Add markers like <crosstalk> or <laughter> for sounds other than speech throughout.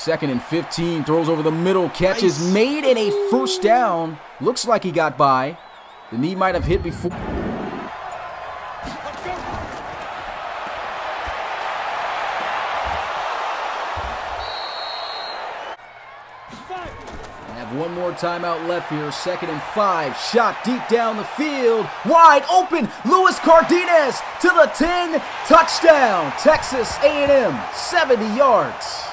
Second and 15, throws over the middle, catches nice. made, and a first down. Looks like he got by. The knee might have hit before. have one more timeout left here. Second and five. Shot deep down the field. Wide open. Luis Cardenas to the 10. Touchdown. Texas A&M. 70 yards.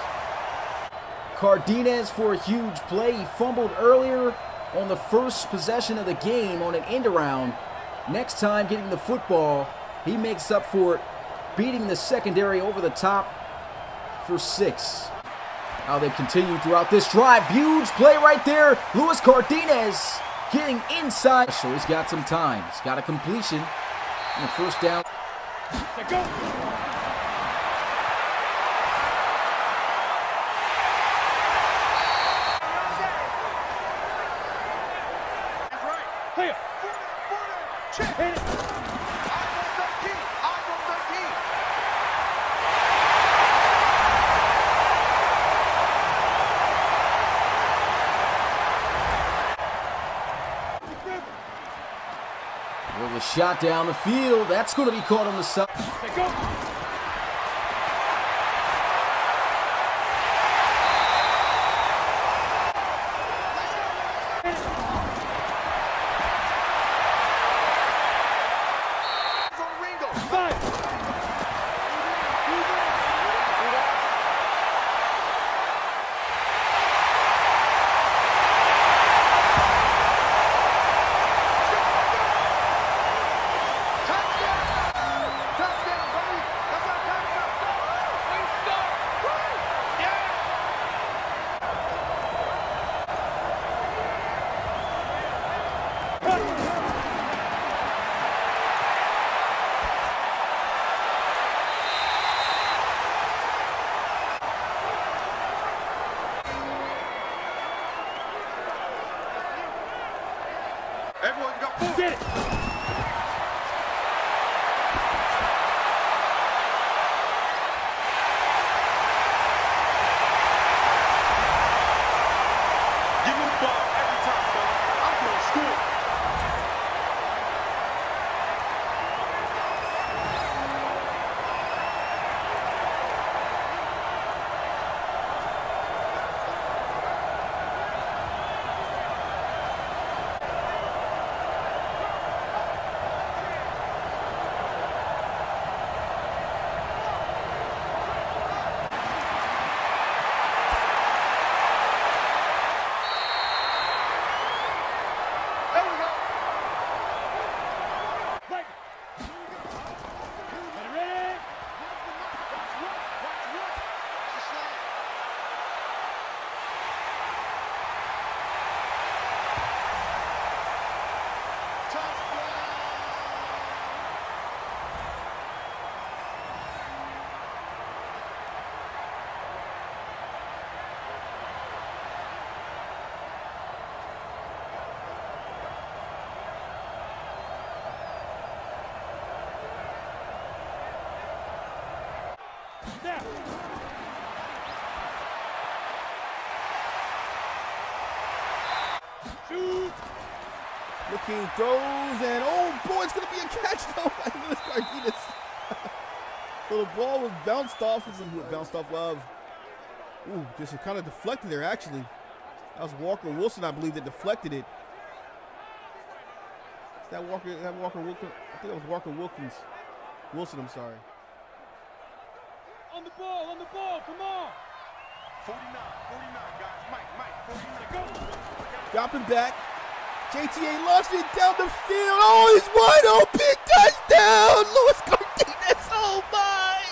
Cardenas for a huge play. He fumbled earlier on the first possession of the game on an end around. Next time getting the football, he makes up for it, beating the secondary over the top for six. How they continue throughout this drive. Huge play right there. Luis Cardenas getting inside. So he's got some time. He's got a completion. And the first down. There's shot down the field. That's going to be caught on the side. Get it! Looking throws, and oh boy, it's going to be a catch <laughs> though by Luis Cardenas. <laughs> so the ball was bounced off. Bounced off Love. Ooh, just kind of deflected there actually. That was Walker Wilson, I believe, that deflected it. Is that Walker? That Walker Wilkins? I think it was Walker Wilkins. Wilson, I'm sorry. On the ball, on the ball, come on. 49, 49, guys. Mike, Mike, 49, go. Dropping back. JTA lost it down the field. Oh, he's wide open. Touchdown. Luis Cardenas. Oh, my.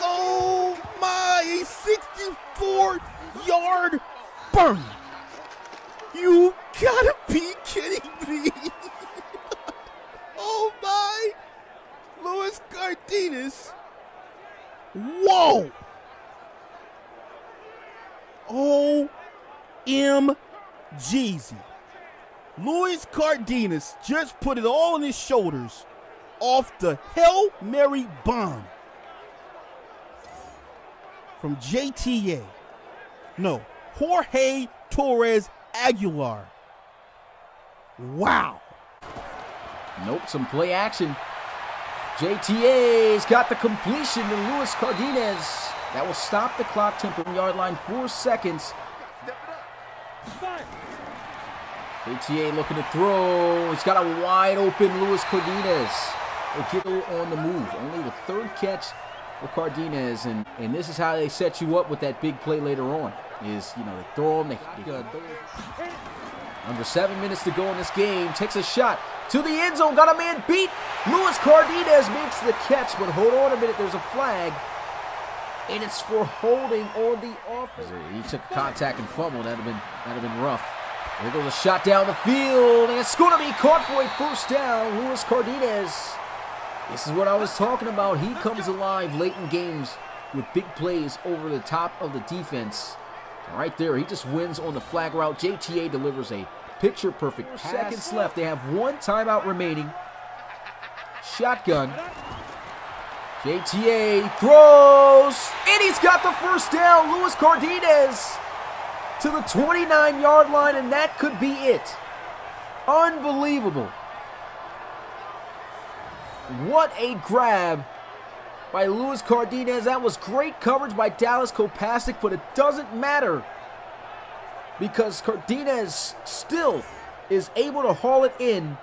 Oh, my. A 64 yard burn. You gotta be kidding me. <laughs> oh, my. Luis Cardenas. Whoa. Oh, M. Jeezy. Luis Cardenas just put it all on his shoulders off the Hail Mary bomb from JTA. No, Jorge Torres Aguilar. Wow. Nope, some play action. JTA's got the completion to Luis Cardenas. That will stop the clock tempo yard line four seconds. JTA looking to throw. He's got a wide open Luis Cardenas. O'Giggle on the move. Only the third catch for Cardenas, and, and this is how they set you up with that big play later on. Is, you know, they throw them, they, they under seven minutes to go in this game. Takes a shot to the end zone. Got a man beat. Luis Cardenas makes the catch, but hold on a minute. There's a flag. And it's for holding on the offense. He took contact and fumble. That'd have been that'd have been rough. There goes a shot down the field, and it's going to be caught for a first down. Luis Cardenas. This is what I was talking about. He comes alive late in games with big plays over the top of the defense. Right there, he just wins on the flag route. JTA delivers a picture perfect pass. Seconds left. They have one timeout remaining. Shotgun. JTA throws, and he's got the first down. Luis Cardenas to the 29 yard line, and that could be it. Unbelievable. What a grab by Luis Cardenas. That was great coverage by Dallas Kopasik, but it doesn't matter because Cardenas still is able to haul it in